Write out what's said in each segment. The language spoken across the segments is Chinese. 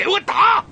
给我打！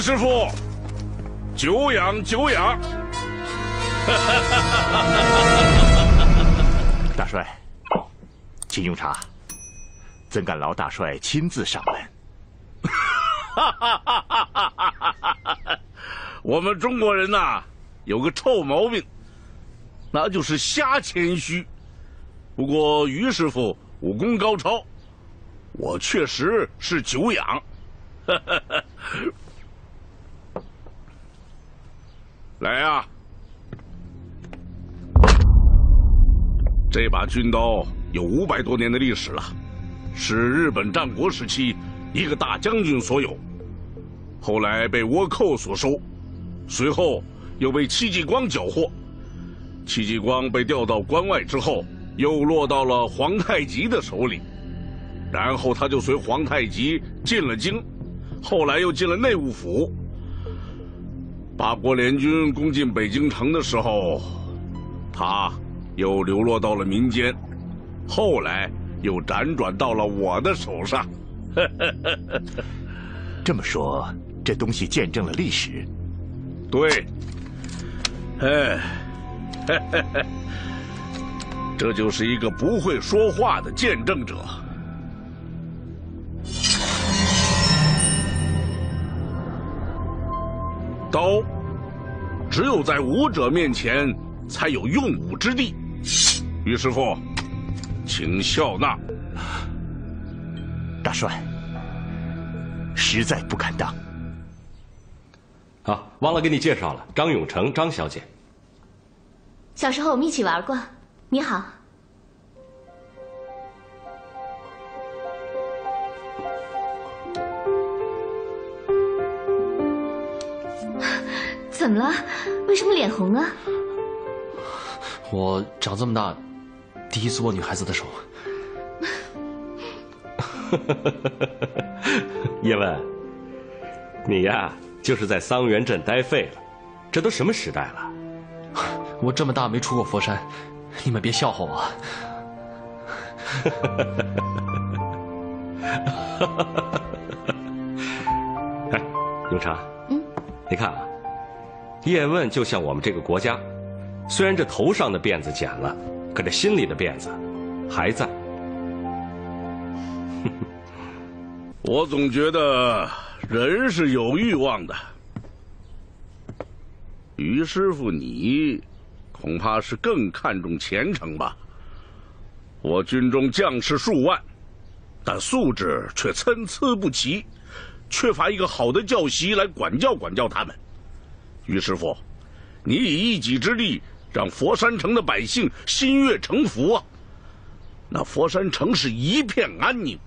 师傅，久仰久仰。大帅，请用茶。怎敢劳大帅亲自上门？我们中国人呐，有个臭毛病，那就是瞎谦虚。不过于师傅武功高超，我确实是久仰。来呀！这把军刀有五百多年的历史了，是日本战国时期一个大将军所有，后来被倭寇所收，随后又被戚继光缴获。戚继光被调到关外之后，又落到了皇太极的手里，然后他就随皇太极进了京，后来又进了内务府。八国联军攻进北京城的时候，他又流落到了民间，后来又辗转到了我的手上。这么说，这东西见证了历史。对，哎，这就是一个不会说话的见证者。刀，只有在武者面前才有用武之地。于师傅，请笑纳。大帅，实在不敢当。啊，忘了给你介绍了，张永成，张小姐。小时候我们一起玩过。你好。怎么了？为什么脸红啊？我长这么大，第一次握女孩子的手。叶问，你呀，就是在桑园镇待废了。这都什么时代了？我这么大没出过佛山，你们别笑话我。哎，永成，嗯，你看啊。叶问就像我们这个国家，虽然这头上的辫子剪了，可这心里的辫子还在。我总觉得人是有欲望的，于师傅你恐怕是更看重前程吧？我军中将士数万，但素质却参差不齐，缺乏一个好的教习来管教管教他们。于师傅，你以一己之力让佛山城的百姓心悦诚服啊！那佛山城是一片安宁，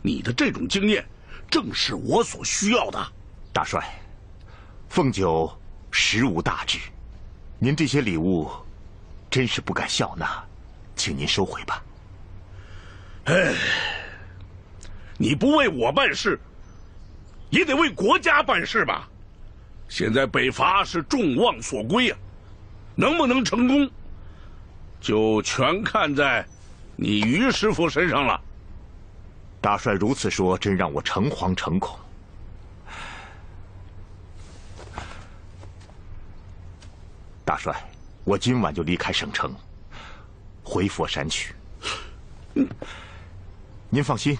你的这种经验正是我所需要的。大帅，凤九实无大志，您这些礼物真是不敢笑纳，请您收回吧。哎，你不为我办事，也得为国家办事吧？现在北伐是众望所归啊，能不能成功，就全看在你于师傅身上了。大帅如此说，真让我诚惶诚恐。大帅，我今晚就离开省城，回佛山去。您放心，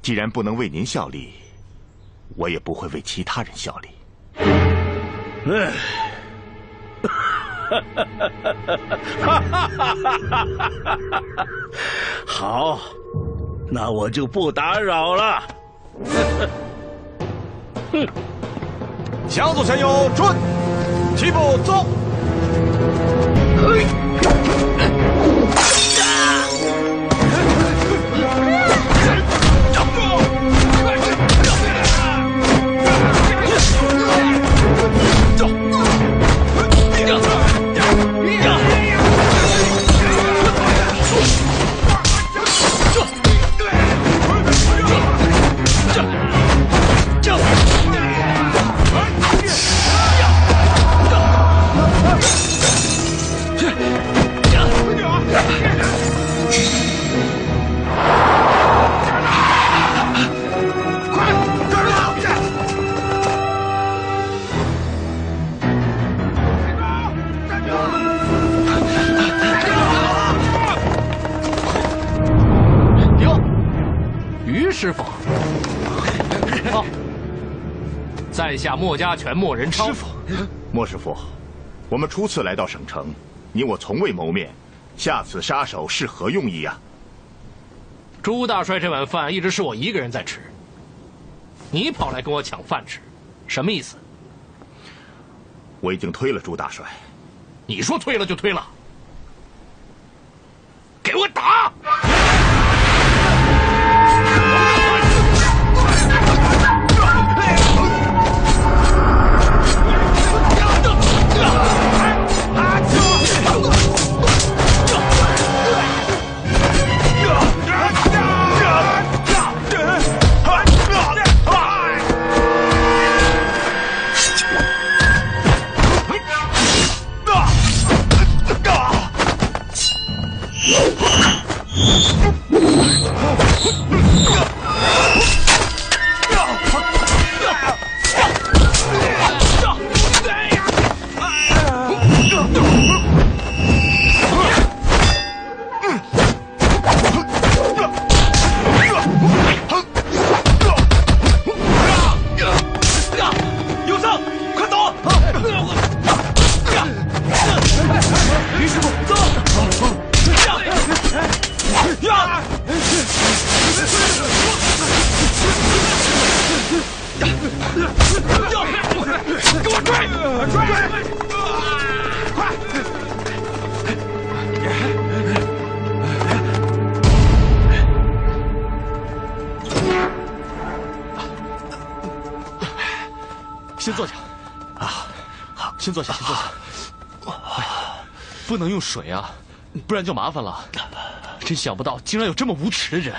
既然不能为您效力。我也不会为其他人效力。哎，好，那我就不打扰了。哼！向左向右转，齐步走。下墨家拳墨人超，师傅，莫师傅，我们初次来到省城，你我从未谋面，下此杀手是何用意啊？朱大帅这碗饭一直是我一个人在吃，你跑来跟我抢饭吃，什么意思？我已经推了朱大帅，你说推了就推了，不能用水啊，不然就麻烦了。真想不到，竟然有这么无耻的人。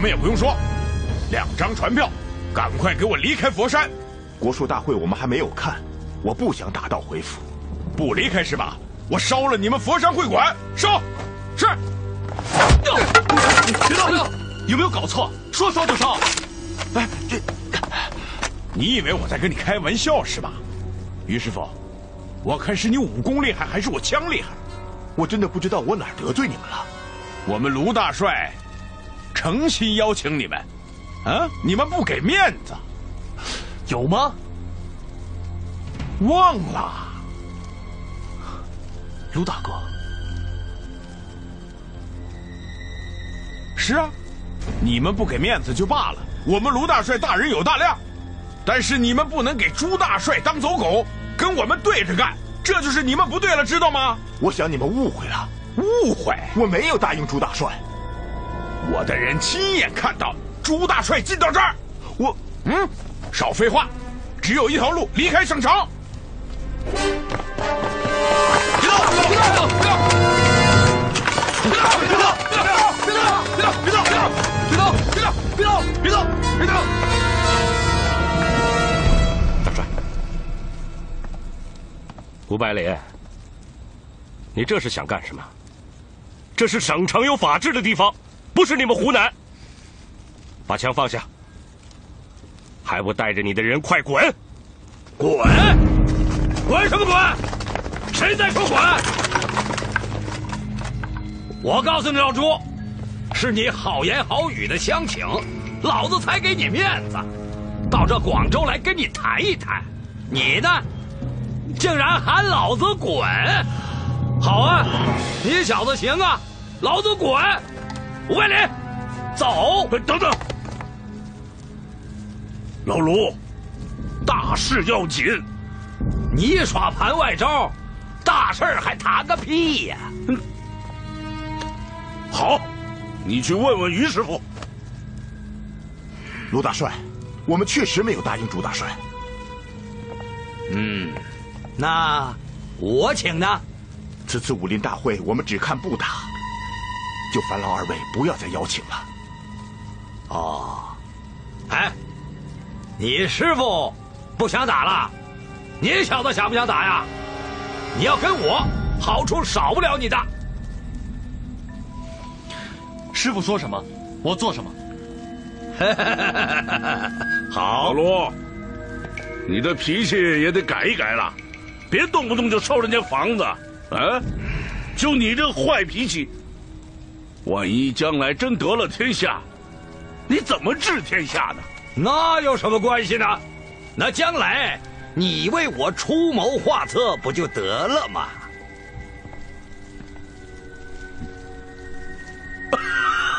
什么也不用说，两张船票，赶快给我离开佛山。国术大会我们还没有看，我不想打道回府。不离开是吧？我烧了你们佛山会馆！烧！是。别动！有没有搞错？说烧就烧？哎，这，你以为我在跟你开玩笑是吧？于师傅，我看是你武功厉害还是我枪厉害？我真的不知道我哪得罪你们了。我们卢大帅。诚心邀请你们，啊！你们不给面子，有吗？忘了，卢大哥。是啊，你们不给面子就罢了，我们卢大帅大人有大量，但是你们不能给朱大帅当走狗，跟我们对着干，这就是你们不对了，知道吗？我想你们误会了，误会，我没有答应朱大帅。我的人亲眼看到朱大帅进到这儿，我嗯，少废话，只有一条路离开省城。别动！别动！别动！别动！别动！别动！别动！别动！别动！别动！别动！别动！别动！别动！别动！大帅，吴百里，你这是想干什么？这是省城有法治的地方，不是你们湖南。把枪放下，还不带着你的人快滚！滚！滚什么滚？谁在说滚？我告诉你老朱，是你好言好语的相请，老子才给你面子，到这广州来跟你谈一谈。你呢，竟然喊老子滚！好啊，你小子行啊，老子滚！吴桂林，走！等等，老卢，大事要紧，你耍盘外招，大事还谈个屁呀！好，你去问问于师傅。卢大帅，我们确实没有答应朱大帅。嗯，那我请呢？此次武林大会，我们只看不打，就烦劳二位不要再邀请了。哦，哎，你师傅不想打了？你小子想不想打呀？你要跟我，好处少不了你的。师傅说什么，我做什么。好，老卢，你的脾气也得改一改了，别动不动就烧人家房子。啊！就你这坏脾气，万一将来真得了天下，你怎么治天下呢？那有什么关系呢？那将来你为我出谋划策不就得了吗？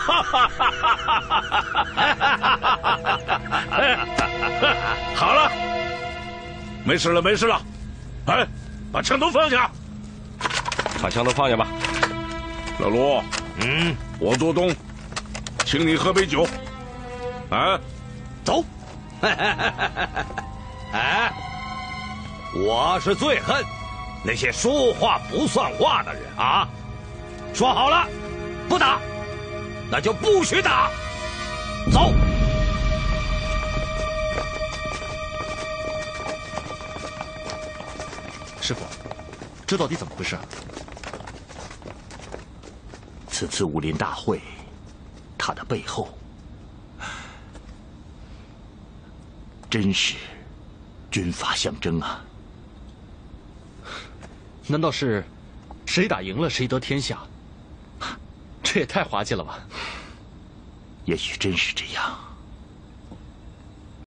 哈哈哈哈哈！好了，没事了，没事了。哎，把枪都放下。把枪都放下吧，老卢。嗯，我做东，请你喝杯酒。啊，走。哎，我是最恨那些说话不算话的人啊！说好了，不打，那就不许打。走。师傅，这到底怎么回事？此次武林大会，他的背后真是军阀相争啊！难道是谁打赢了谁得天下？这也太滑稽了吧！也许真是这样。